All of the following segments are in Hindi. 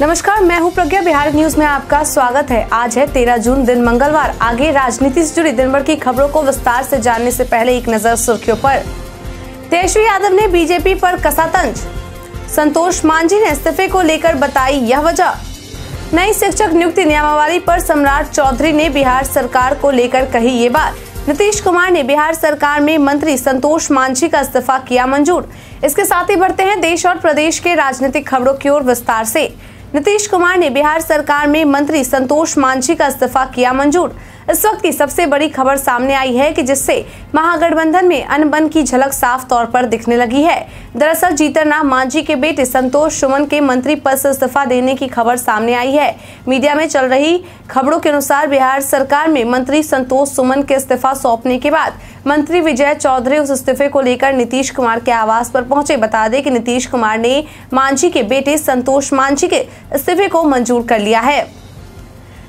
नमस्कार, मैं हूँ प्रज्ञा। बिहार न्यूज़ में आपका स्वागत है। आज है 13 जून, दिन मंगलवार। आगे राजनीति से जुड़ी दिन भर की खबरों को विस्तार से जानने से पहले एक नज़र सुर्खियों पर। तेजस्वी यादव ने बीजेपी पर कसा तंज संतोष मांझी ने इस्तीफे को लेकर बताई यह वजह। नई शिक्षक नियुक्ति, नियमावली पर सम्राट चौधरी ने बिहार सरकार को लेकर कही ये बात। नीतीश कुमार ने बिहार सरकार में मंत्री संतोष मांझी का इस्तीफा किया मंजूर। इसके साथ ही बढ़ते हैं देश और प्रदेश के राजनीतिक खबरों की ओर विस्तार से। नीतीश कुमार ने बिहार सरकार में मंत्री संतोष मांझी का इस्तीफा किया मंजूर। इस वक्त की सबसे बड़ी खबर सामने आई है कि जिससे महागठबंधन में अनबन की झलक साफ़ तौर पर दिखने लगी है। दरअसल जीतन राम मांझी के बेटे संतोष सुमन के मंत्री पद से इस्तीफा देने की खबर सामने आई है। मीडिया में चल रही खबरों के अनुसार बिहार सरकार में मंत्री संतोष सुमन के इस्तीफा सौंपने के बाद मंत्री विजय चौधरी उस इस्तीफे को लेकर नीतीश कुमार के आवास पर पहुँचे। बता दें कि नीतीश कुमार ने मांझी के बेटे संतोष मांझी के इस्तीफे को मंजूर कर लिया है।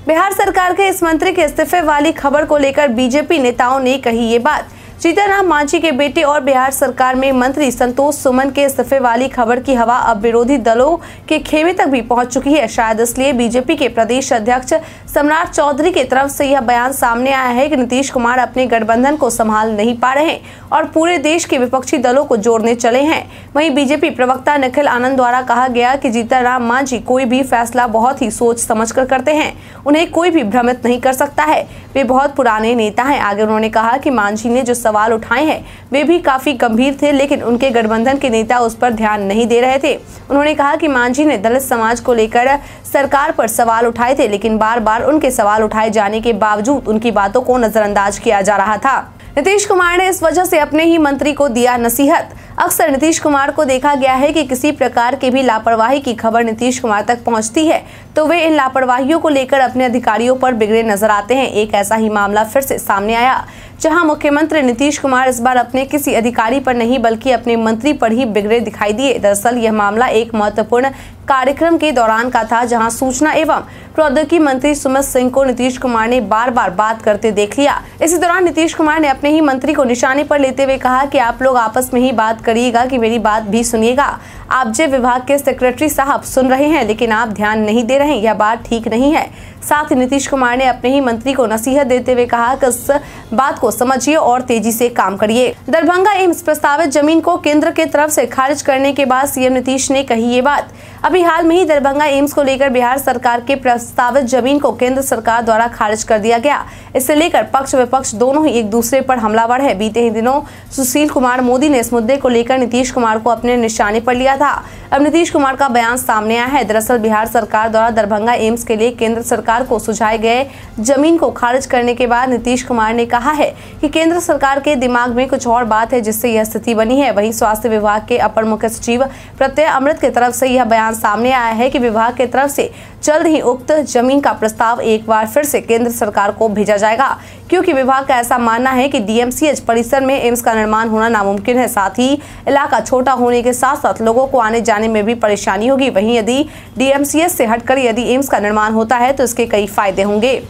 बिहार सरकार के इस मंत्री के इस्तीफे वाली खबर को लेकर बीजेपी नेताओं ने कही ये बात। सीताराम मांझी के बेटे और बिहार सरकार में मंत्री संतोष सुमन के इस्तीफे वाली खबर की हवा अब विरोधी दलों के खेमे तक भी पहुँच चुकी है। शायद इसलिए बीजेपी के प्रदेश अध्यक्ष सम्राट चौधरी की तरफ़ से यह बयान सामने आया है कि नीतीश कुमार अपने गठबंधन को संभाल नहीं पा रहे और पूरे देश के विपक्षी दलों को जोड़ने चले हैं। वहीं बीजेपी प्रवक्ता निखिल आनंद द्वारा कहा गया कि जीताराम मांझी कोई भी फैसला बहुत ही सोच समझ कर करते हैं। उन्हें कोई भी भ्रमित नहीं कर सकता है। वे बहुत पुराने नेता हैं। आगे उन्होंने कहा कि मांझी ने जो सवाल उठाए हैं, वे भी काफ़ी गंभीर थे, लेकिन उनके गठबंधन के नेता उस पर ध्यान नहीं दे रहे थे। उन्होंने कहा कि मांझी ने दलित समाज को लेकर सरकार पर सवाल उठाए थे, लेकिन बार बार उनके सवाल उठाए जाने के बावजूद उनकी बातों को नजरअंदाज किया जा रहा था। नीतीश कुमार ने इस वजह से अपने ही मंत्री को दिया नसीहत। अक्सर नीतीश कुमार को देखा गया है कि किसी प्रकार की भी लापरवाही की खबर नीतीश कुमार तक पहुँचती है तो वे इन लापरवाहियों को लेकर अपने अधिकारियों पर बिगड़े नज़र आते हैं। एक ऐसा ही मामला फिर से सामने आया, जहाँ मुख्यमंत्री नीतीश कुमार इस बार अपने किसी अधिकारी पर नहीं, बल्कि अपने मंत्री पर ही बिगड़े दिखाई दिए। दरअसल यह मामला एक महत्वपूर्ण कार्यक्रम के दौरान का था, जहाँ सूचना एवं प्रौद्योगिकी मंत्री सुमित सिंह को नीतीश कुमार ने बार बार बात करते देख लिया। इसी दौरान नीतीश कुमार ने अपने ही मंत्री को निशाने पर लेते हुए कहा कि आप लोग आपस में ही बात करिएगा कि मेरी बात भी सुनिएगा। आप जे विभाग के सेक्रेटरी साहब सुन रहे हैं, लेकिन आप ध्यान नहीं दे रहे यह बात ठीक नहीं है। साथ ही नीतीश कुमार ने अपने ही मंत्री को नसीहत देते हुए कहा कि इस बात को समझिए और तेज़ी से काम करिए। दरभंगा एम्स प्रस्तावित ज़मीन को केंद्र के तरफ़ से खारिज करने के बाद सीएम नीतीश ने कही ये बात। अभी हाल में ही दरभंगा एम्स को लेकर बिहार सरकार के प्रस्तावित ज़मीन को केंद्र सरकार द्वारा खारिज कर दिया गया। इसे लेकर पक्ष विपक्ष दोनों ही एक दूसरे पर हमलावर है। बीते ही दिनों सुशील कुमार मोदी ने इस मुद्दे को लेकर नीतीश कुमार को अपने निशाने पर लिया था। अब नीतीश कुमार का बयान सामने आया है। दरअसल बिहार सरकार द्वारा दरभंगा एम्स के लिए केंद्र सरकार को सुझाए गए ज़मीन को खारिज करने के बाद नीतीश कुमार ने कहा है कि केंद्र सरकार के दिमाग में कुछ और बात है जिससे यह स्थिति बनी है। वहीं स्वास्थ्य विभाग के अपर मुख्य सचिव प्रत्यय अमृत की तरफ़ से यह बयान सामने आया है कि विभाग की तरफ़ से जल्द ही उक्त ज़मीन का प्रस्ताव एक बार फिर से केंद्र सरकार को भेजा जाएगा। क्योंकि विभाग का ऐसा मानना है कि डीएमसीएच परिसर में एम्स का निर्माण होना नामुमकिन है। साथ ही इलाका छोटा होने के साथ साथ लोगों को आने जाने में भी परेशानी होगी। वहीं यदि डीएमसीएच से हटकर यदि एम्स का निर्माण होता है तो इसके कई फ़ायदे होंगे।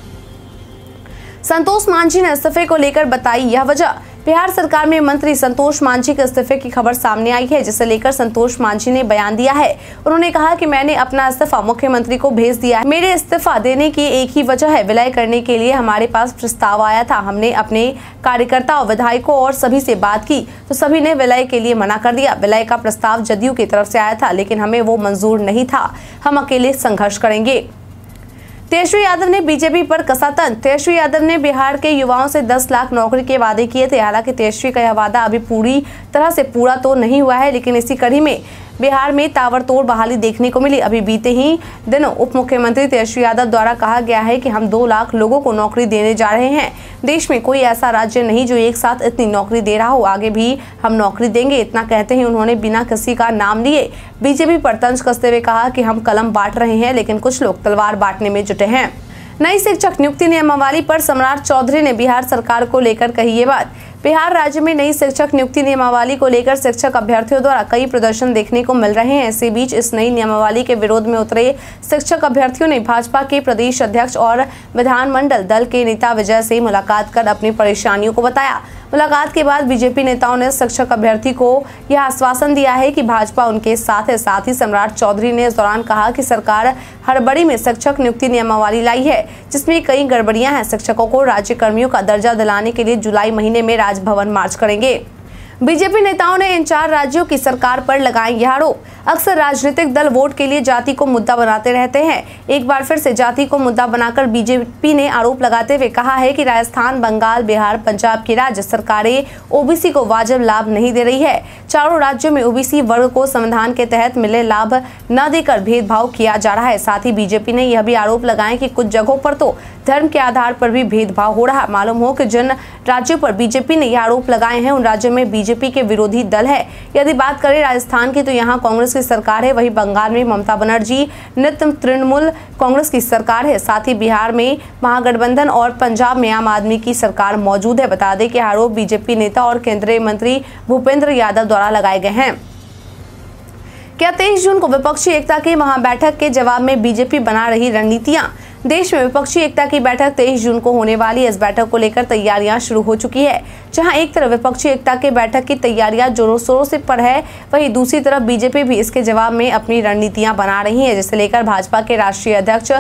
संतोष मांझी ने इस्तीफे को लेकर बताई यह वजह। बिहार सरकार में मंत्री संतोष मांझी के इस्तीफे की खबर सामने आई है, जिसे लेकर संतोष मांझी ने बयान दिया है। उन्होंने कहा कि मैंने अपना इस्तीफा मुख्यमंत्री को भेज दिया है। मेरे इस्तीफा देने की एक ही वजह है, विलय करने के लिए हमारे पास प्रस्ताव आया था। हमने अपने कार्यकर्ता विधायकों और सभी से बात की तो सभी ने विलय के लिए मना कर दिया। विलय का प्रस्ताव जदयू की तरफ़ से आया था, लेकिन हमें वो मंजूर नहीं था। हम अकेले संघर्ष करेंगे। तेजस्वी यादव ने बीजेपी पर कसा तंज तेजस्वी यादव ने बिहार के युवाओं से 10 लाख नौकरी के वादे किए थे। हालाँकि तेजस्वी का यह वादा अभी पूरी तरह से पूरा तो नहीं हुआ है, लेकिन इसी कड़ी में बिहार में ताबड़तोड़ बहाली देखने को मिली। अभी बीते ही दिनों उप मुख्यमंत्री तेजस्वी यादव द्वारा कहा गया है कि हम दो लाख लोगों को नौकरी देने जा रहे हैं। देश में कोई ऐसा राज्य नहीं जो एक साथ इतनी नौकरी दे रहा हो। आगे भी हम नौकरी देंगे, इतना कहते ही उन्होंने बिना किसी का नाम लिए। बीजेपी पर तंज कसते हुए कहा कि हम कलम बांट रहे हैं, लेकिन कुछ लोग तलवार बांटने में जुटे हैं। नई शिक्षक नियुक्ति नियमावली पर सम्राट चौधरी ने बिहार सरकार को लेकर कही ये बात। बिहार राज्य में नई शिक्षक नियुक्ति नियमावली को लेकर शिक्षक अभ्यर्थियों द्वारा कई प्रदर्शन देखने को मिल रहे हैं। इसी बीच इस नई नियमावली के विरोध में उतरे शिक्षक अभ्यर्थियों ने भाजपा के प्रदेश अध्यक्ष और विधानमंडल दल के नेता विजय से मुलाकात कर अपनी परेशानियों को बताया। मुलाकात के बाद बीजेपी नेताओं ने शिक्षक अभ्यर्थी को यह आश्वासन दिया है कि भाजपा उनके साथ है। साथ ही सम्राट चौधरी ने इस दौरान कहा कि सरकार हड़बड़ी में शिक्षक नियुक्ति नियमावली लाई है, जिसमें कई गड़बड़ियाँ हैं। शिक्षकों को राज्य कर्मियों का दर्जा दिलाने के लिए जुलाई महीने में राजभवन मार्च करेंगे। बीजेपी नेताओं ने इन चार राज्यों की सरकार पर लगाए यह आरोप अक्सर राजनीतिक दल वोट के लिए जाति को मुद्दा बनाते रहते हैं। एक बार फिर से जाति को मुद्दा बनाकर बीजेपी ने आरोप लगाते हुए कहा है कि राजस्थान, बंगाल, बिहार, पंजाब की राज्य सरकारें ओबीसी को वाजिब लाभ नहीं दे रही है। चारों राज्यों में ओबीसी वर्ग को संविधान के तहत मिले लाभ न देकर भेदभाव किया जा रहा है। साथ ही बीजेपी ने यह भी आरोप लगाए की कुछ जगहों पर तो धर्म के आधार पर भी भेदभाव हो रहा। मालूम हो की जिन राज्यों पर बीजेपी ने यह आरोप लगाए हैं, उन राज्यों में बीजेपी के विरोधी दल है। यदि बात करें राजस्थान की तो यहाँ कांग्रेस की सरकार है। वही बंगाल में ममता बनर्जी नित्य तृणमूल कांग्रेस की सरकार है। साथ ही बिहार में महागठबंधन और पंजाब में आम आदमी की सरकार मौजूद है। बता दें कि आरोप बीजेपी नेता और केंद्रीय मंत्री भूपेंद्र यादव द्वारा लगाए गए हैं। क्या तेईस जून को विपक्षी एकता की महाबैठक के जवाब में बीजेपी बना रही रणनीतियाँ? देश में विपक्षी एकता की बैठक तेईस जून को होने वाली इस बैठक को लेकर तैयारियाँ शुरू हो चुकी है, जहाँ एक तरफ़ विपक्षी एकता के बैठक की तैयारियाँ जोरों शोरों से पर है, वहीं दूसरी तरफ़ बीजेपी भी इसके जवाब में अपनी रणनीतियाँ बना रही है, जिसे लेकर भाजपा के राष्ट्रीय अध्यक्ष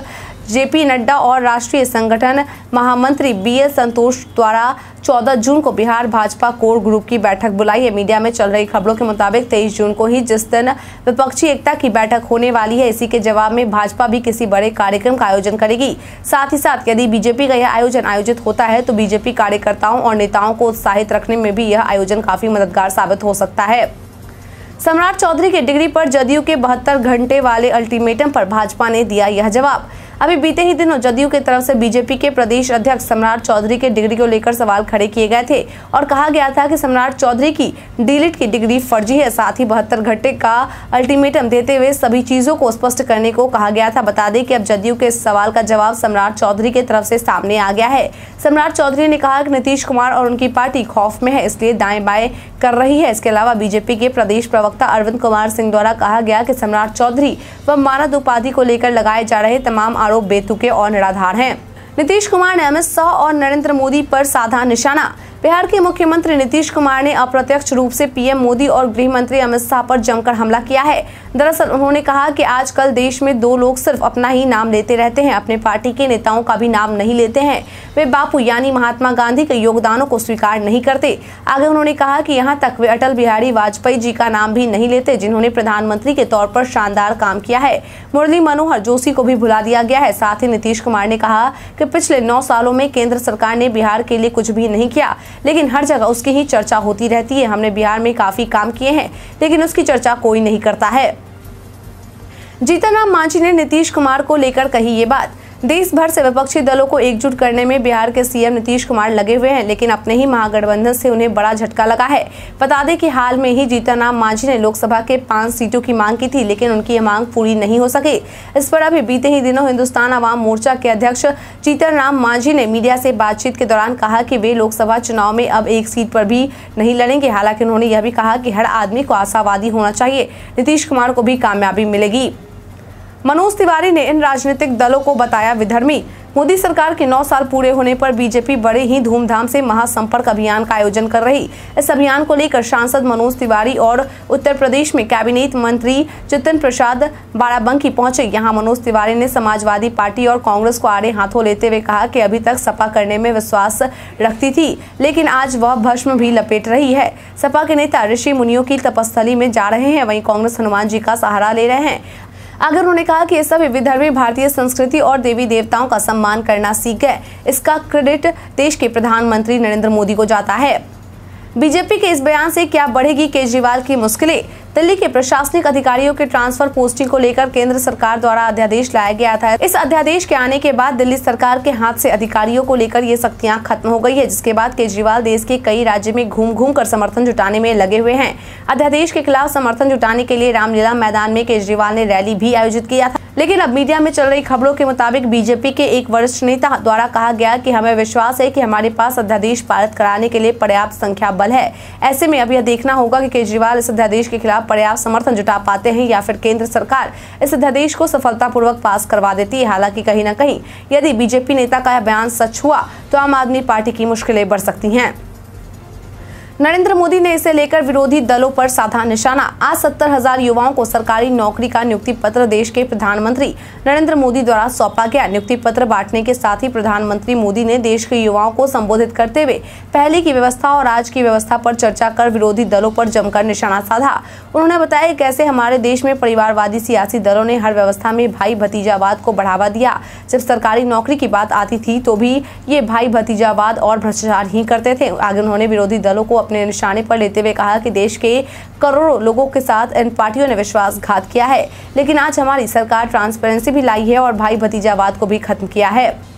जेपी नड्डा और राष्ट्रीय संगठन महामंत्री बी एस संतोष द्वारा 14 जून को बिहार भाजपा कोर ग्रुप की बैठक बुलाई। है मीडिया में चल रही खबरों के मुताबिक 23 जून को ही जिस दिन विपक्षी एकता की बैठक होने वाली है, इसी के जवाब में भाजपा भी किसी बड़े कार्यक्रम का आयोजन करेगी। साथ ही साथ यदि बीजेपी का यह आयोजन आयोजित होता है तो बीजेपी कार्यकर्ताओं और नेताओं को उत्साहित रखने में भी यह आयोजन काफ़ी मददगार साबित हो सकता है। सम्राट चौधरी की डिग्री पर जदयू के बहत्तर घंटे वाले अल्टीमेटम पर भाजपा ने दिया यह जवाब। अभी बीते ही दिनों जदयू की तरफ़ से बीजेपी के प्रदेश अध्यक्ष सम्राट चौधरी के डिग्री को लेकर सवाल खड़े किए गए थे और कहा गया था कि सम्राट चौधरी की डीलिट की डिग्री फर्जी है, साथ ही बहत्तर घंटे का अल्टीमेटम देते हुए सभी चीज़ों को स्पष्ट करने को कहा गया था। बता दें कि अब जदयू के सवाल का जवाब सम्राट चौधरी की तरफ़ से सामने आ गया है। सम्राट चौधरी ने कहा कि नीतीश कुमार और उनकी पार्टी खौफ में है, इसलिए दाएँ बाएँ कर रही है। इसके अलावा बीजेपी के प्रदेश प्रवक्ता अरविंद कुमार सिंह द्वारा कहा गया कि सम्राट चौधरी व मानद उपाधि को लेकर लगाए जा रहे तमाम आरोप बेतुके और निराधार हैं। नीतीश कुमार ने अमित शाह और नरेंद्र मोदी पर साधा निशाना। बिहार के मुख्यमंत्री नीतीश कुमार ने अप्रत्यक्ष रूप से पीएम मोदी और गृह मंत्री अमित शाह पर जमकर हमला किया है। दरअसल उन्होंने कहा कि आजकल देश में दो लोग सिर्फ़ अपना ही नाम लेते रहते हैं, अपने पार्टी के नेताओं का भी नाम नहीं लेते हैं। वे बापू यानी महात्मा गांधी के योगदानों को स्वीकार नहीं करते। आगे उन्होंने कहा कि यहाँ तक वे अटल बिहारी वाजपेयी जी का नाम भी नहीं लेते, जिन्होंने प्रधानमंत्री के तौर पर शानदार काम किया है। मुरली मनोहर जोशी को भी भुला दिया गया है। साथ ही नीतीश कुमार ने कहा कि पिछले नौ सालों में केंद्र सरकार ने बिहार के लिए कुछ भी नहीं किया। लेकिन हर जगह उसकी ही चर्चा होती रहती है। हमने बिहार में काफ़ी काम किए हैं, लेकिन उसकी चर्चा कोई नहीं करता है। जीतन राम मांझी ने नीतीश कुमार को लेकर कही ये बात। देश भर से विपक्षी दलों को एकजुट करने में बिहार के सीएम नीतीश कुमार लगे हुए हैं, लेकिन अपने ही महागठबंधन से उन्हें बड़ा झटका लगा है। बता दें कि हाल में ही जीतन राम मांझी ने लोकसभा के पाँच सीटों की मांग की थी, लेकिन उनकी ये मांग पूरी नहीं हो सकी। इस पर अभी बीते ही दिनों हिंदुस्तान अवाम मोर्चा के अध्यक्ष जीतन राम मांझी ने मीडिया से बातचीत के दौरान कहा कि वे लोकसभा चुनाव में अब एक सीट पर भी नहीं लड़ेंगे। हालाँकि उन्होंने यह भी कहा कि हर आदमी को आशावादी होना चाहिए। नीतीश कुमार को भी कामयाबी मिलेगी। मनोज तिवारी ने इन राजनीतिक दलों को बताया विधर्मी। मोदी सरकार के नौ साल पूरे होने पर बीजेपी बड़े ही धूमधाम से महासंपर्क अभियान का आयोजन कर रही। इस अभियान को लेकर सांसद मनोज तिवारी और उत्तर प्रदेश में कैबिनेट मंत्री जितिन प्रसाद बाराबंकी पहुँचे। यहाँ मनोज तिवारी ने समाजवादी पार्टी और कांग्रेस को आड़े हाथों लेते हुए कहा कि अभी तक सपा करने में विश्वास रखती थी, लेकिन आज वह भस्म भी लपेट रही है। सपा के नेता ऋषि मुनियों की तपस्थली में जा रहे हैं। वहीं कांग्रेस हनुमान जी का सहारा ले रहे हैं। अगर उन्होंने कहा कि ये सभी विधर्मी भारतीय संस्कृति और देवी देवताओं का सम्मान करना सीख गए, इसका क्रेडिट देश के प्रधानमंत्री नरेंद्र मोदी को जाता है। बीजेपी के इस बयान से क्या बढ़ेगी केजरीवाल की मुश्किलें? दिल्ली के प्रशासनिक अधिकारियों के ट्रांसफ़र पोस्टिंग को लेकर केंद्र सरकार द्वारा अध्यादेश लाया गया था। इस अध्यादेश के आने के बाद दिल्ली सरकार के हाथ से अधिकारियों को लेकर ये सख्तियाँ खत्म हो गई है, जिसके बाद केजरीवाल देश के कई राज्य में घूम घूम कर समर्थन जुटाने में लगे हुए हैं। अध्यादेश के खिलाफ समर्थन जुटाने के लिए रामलीला मैदान में केजरीवाल ने रैली भी आयोजित किया था। लेकिन अब मीडिया में चल रही खबरों के मुताबिक बीजेपी के एक वरिष्ठ नेता द्वारा कहा गया कि हमें विश्वास है कि हमारे पास अध्यादेश पारित कराने के लिए पर्याप्त संख्या बल है। ऐसे में अब यह देखना होगा कि केजरीवाल इस अध्यादेश के खिलाफ पर्याप्त समर्थन जुटा पाते हैं या फिर केंद्र सरकार इस अध्यादेश को सफलतापूर्वक पास करवा देती है। हालाँकि कहीं ना कहीं यदि बीजेपी नेता का यह बयान सच हुआ तो आम आदमी पार्टी की मुश्किलें बढ़ सकती हैं। नरेंद्र मोदी ने इसे लेकर विरोधी दलों पर साधा निशाना। आज सत्तर हज़ार युवाओं को सरकारी नौकरी का नियुक्ति पत्र देश के प्रधानमंत्री नरेंद्र मोदी द्वारा सौंपा गया। नियुक्ति पत्र बांटने के साथ ही प्रधानमंत्री मोदी ने देश के युवाओं को संबोधित करते हुए पहले की व्यवस्था और आज की व्यवस्था पर चर्चा कर विरोधी दलों पर जमकर निशाना साधा। उन्होंने बताया कैसे हमारे देश में परिवारवादी सियासी दलों ने हर व्यवस्था में भाई भतीजावाद को बढ़ावा दिया। जब सरकारी नौकरी की बात आती थी तो भी ये भाई भतीजावाद और भ्रष्टाचार ही करते थे। आगे उन्होंने विरोधी दलों को अपने निशाने पर लेते हुए कहा कि देश के करोड़ों लोगों के साथ इन पार्टियों ने विश्वासघात किया है। लेकिन आज हमारी सरकार ट्रांसपेरेंसी भी लाई है और भाई भतीजावाद को भी खत्म किया है।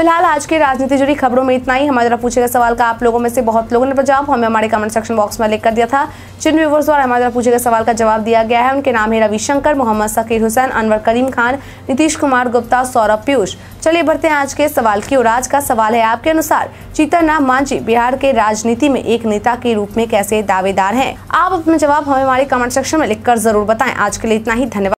फ़िलहाल आज के राजनीति जुड़ी खबरों में इतना ही। हमारे द्वारा पूछे गए सवाल का आप लोगों में से बहुत लोगों ने जवाब, हमें हमारे कमेंट सेक्शन बॉक्स में लिख कर दिया था। जिन व्यूवर्स द्वारा हमारे द्वारा पूछे गए सवाल का जवाब दिया गया है। उनके नाम है रविशंकर, मोहम्मद सकीर हुसैन, अनवर करीम खान, नीतीश कुमार गुप्ता, सौरभ पीयूष। चलिए बढ़ते हैं आज के सवाल की और आज का सवाल है आपके अनुसार चीतरनाथ मांझी बिहार के राजनीति में एक नेता के रूप में कैसे दावेदार हैं? आप अपना जवाब हमें हमारे कमेंट सेक्शन में लिखकर ज़रूर बताएँ। आज के लिए इतना ही। धन्यवाद।